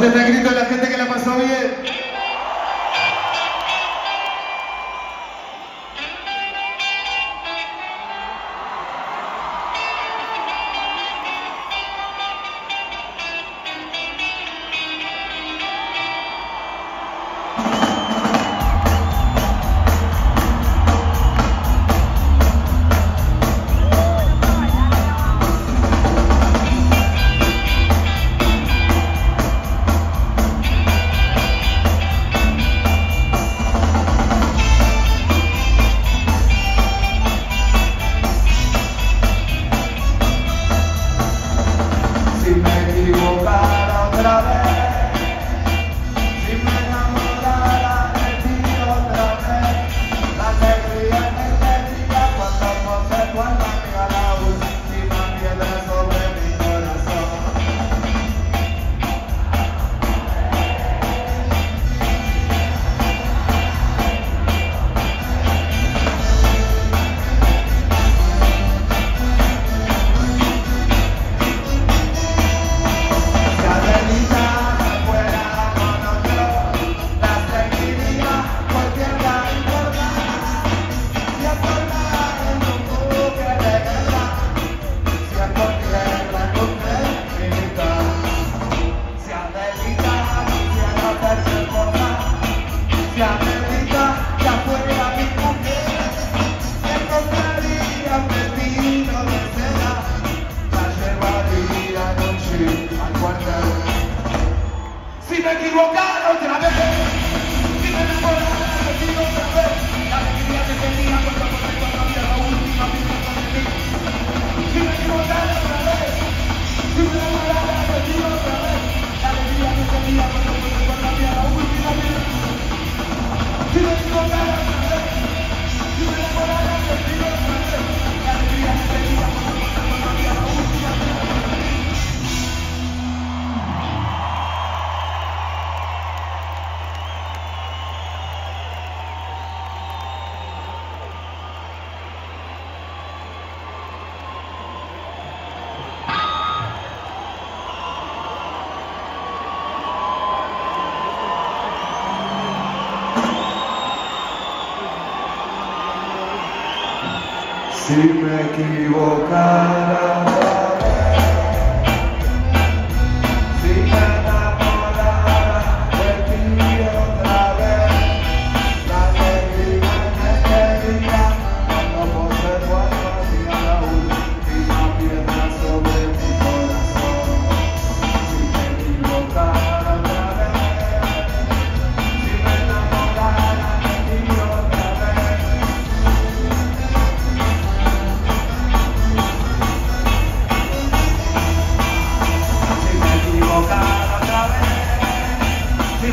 ¿Dónde está el grito de la gente que la pasó bien? que lugar Shime ki wo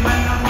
when I'm